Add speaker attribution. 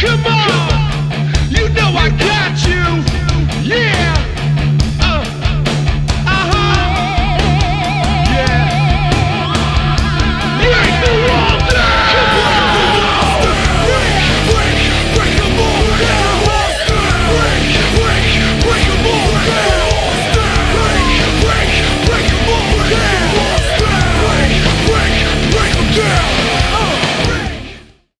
Speaker 1: Come on!